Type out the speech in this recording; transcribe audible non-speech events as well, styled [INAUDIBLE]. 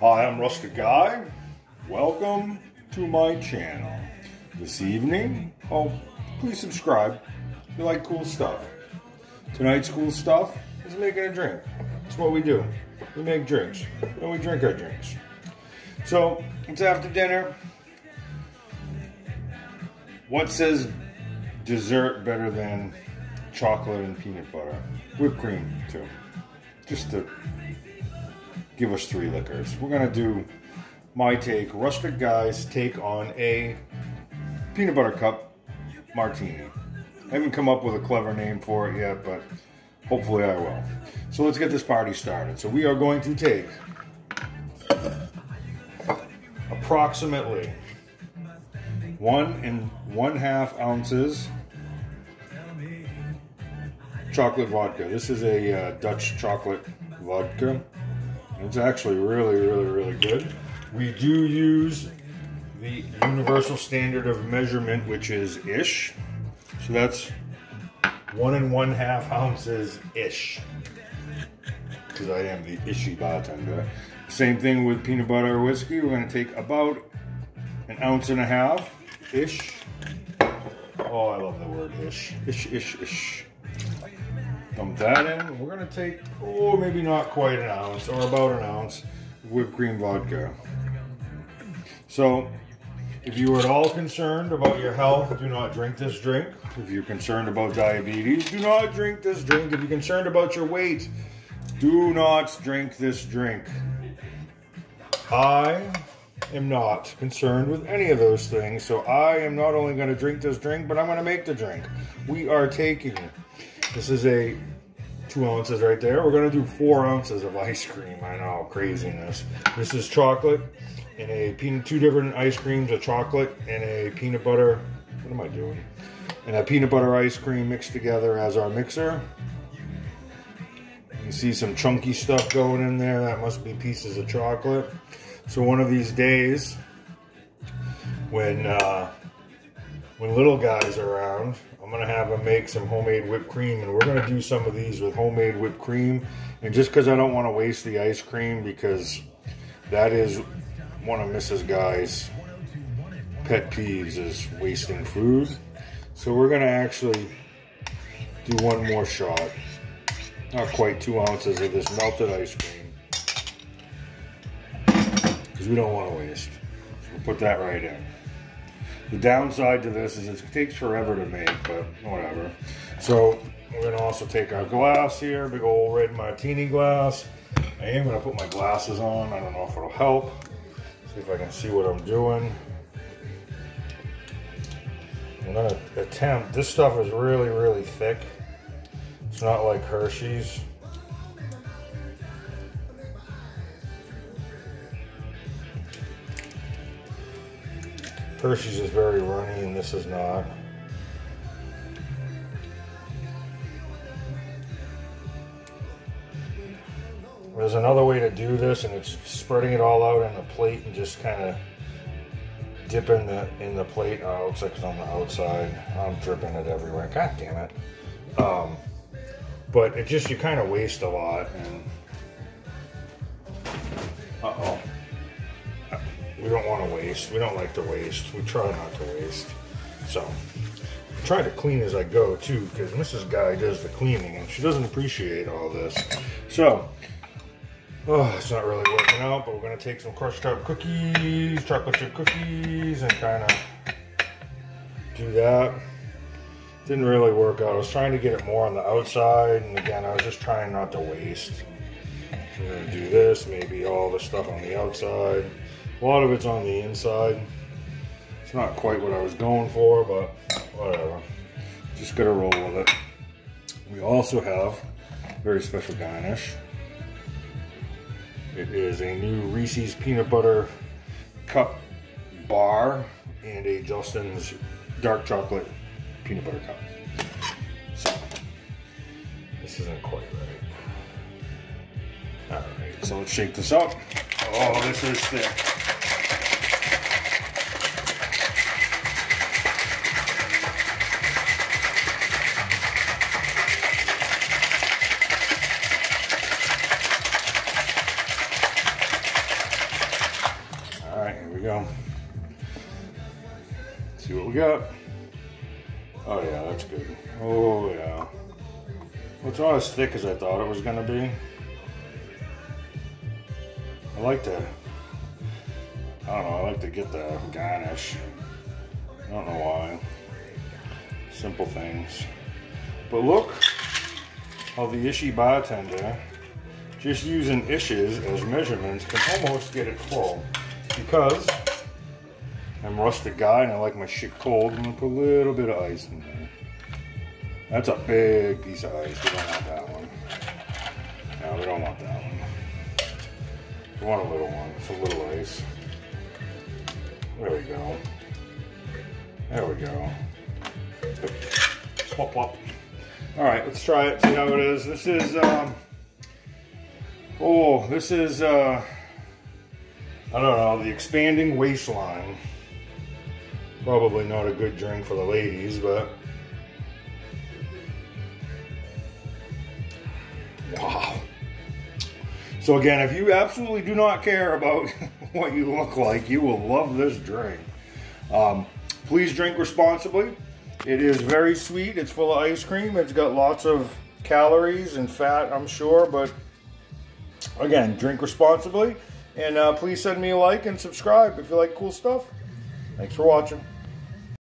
Hi, I'm Rustick Guy. Welcome to my channel. This evening, oh, please subscribe if you like cool stuff. Tonight's cool stuff is making a drink. It's what we do. We make drinks, and we drink our drinks. So, it's after dinner. What says dessert better than chocolate and peanut butter? Whipped cream, too. Just to give us three liquors. We're gonna do my take, Rustick Guy's take on a peanut butter cup martini. I haven't come up with a clever name for it yet, but hopefully I will. So let's get this party started. So we are going to take approximately one and one half ounces chocolate vodka. This is a uh, Dutch chocolate vodka. It's actually really, really, really good. We do use the universal standard of measurement, which is ish. So that's one and one half ounces ish. Because I am the ishy bartender. Same thing with peanut butter or whiskey. We're going to take about an ounce and a half ish. Oh, I love the word ish. Ish, ish, ish. Dump that in. We're going to take, oh, maybe not quite an ounce or about an ounce of whipped cream vodka. So, if you are at all concerned about your health, do not drink this drink. If you're concerned about diabetes, do not drink this drink. If you're concerned about your weight, do not drink this drink. I am not concerned with any of those things, so I am not only going to drink this drink, but I'm going to make the drink. We are taking, this is a two ounces right there. We're going to do four ounces of ice cream. I know, craziness. This is chocolate and a peanut, two different ice creams, a chocolate and a peanut butter. What am I doing? And a peanut butter ice cream mixed together as our mixer. You see some chunky stuff going in there. That must be pieces of chocolate. So one of these days, when uh, when little guys are around, I'm gonna have them make some homemade whipped cream, and we're gonna do some of these with homemade whipped cream. And just because I don't want to waste the ice cream, because that is one of Mrs. Guy's pet peeves is wasting food. So we're gonna actually do one more shot. Not quite two ounces of this melted ice cream. Because we don't want to waste. So we'll put that right in. The downside to this is it takes forever to make, but whatever. So we're gonna also take our glass here, big old red martini glass. I am gonna put my glasses on. I don't know if it'll help. See if I can see what I'm doing. I'm gonna attempt, this stuff is really, really thick. It's not like Hershey's. Hershey's is very runny and this is not. There's another way to do this and it's spreading it all out on the plate and just kind of dipping the in the plate. Oh, it looks like it's on the outside. I'm dripping it everywhere. God damn it. Um, but it just, you kind of waste a lot and uh-oh. We don't want to waste. We don't like to waste. We try not to waste. So, I try to clean as I go too, because Mrs. Guy does the cleaning and she doesn't appreciate all this. So, oh, it's not really working out, but we're going to take some crushed up cookies, chocolate chip cookies, and kind of do that. Didn't really work out. I was trying to get it more on the outside, and again, I was just trying not to waste. I'm to do this, maybe all the stuff on the outside. A lot of it's on the inside. It's not quite what I was going for, but whatever. Just gotta roll with it. We also have very special garnish. It is a new Reese's Peanut Butter Cup Bar and a Justin's Dark Chocolate Peanut Butter Cup. So, this isn't quite right. Alright, so let's shake this up. Oh, this is thick. Got. Oh yeah, that's good. Oh yeah. It's not as thick as I thought it was gonna be. I like to, I don't know, I like to get the garnish. I don't know why. Simple things. But look how the Ishi bartender, just using Ishes as measurements, can almost get it full. Because I'm Rustick guy and I like my shit cold, I'm gonna put a little bit of ice in there. That's a big piece of ice. We don't want that one. No, we don't want that one. We want a little one. It's a little ice. There we go. There we go. Pop, pop. All right, let's try it, see how it is. This is, um, oh, this is, uh, I don't know, the expanding waistline. Probably not a good drink for the ladies, but wow. So again, if you absolutely do not care about [LAUGHS] what you look like, you will love this drink. Um, please drink responsibly. It is very sweet. It's full of ice cream. It's got lots of calories and fat, I'm sure. But again, drink responsibly. And uh, please send me a like and subscribe if you like cool stuff. Thanks for watching.